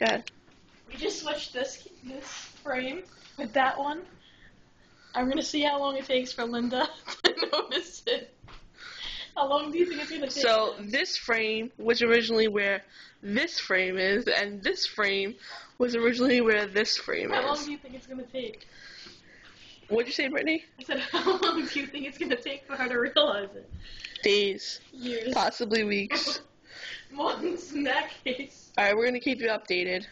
Go ahead. We just switched this this frame with that one. I'm gonna see how long it takes for Linda to notice it. How long do you think it's gonna take? So this frame was originally where this frame is, and this frame was originally where this frame is. how long do you think it's gonna take? What'd you say, Brittany? I said, how long do you think it's gonna take for her to realize it? Days, Years. possibly weeks. In that case. All right, we're gonna keep you updated.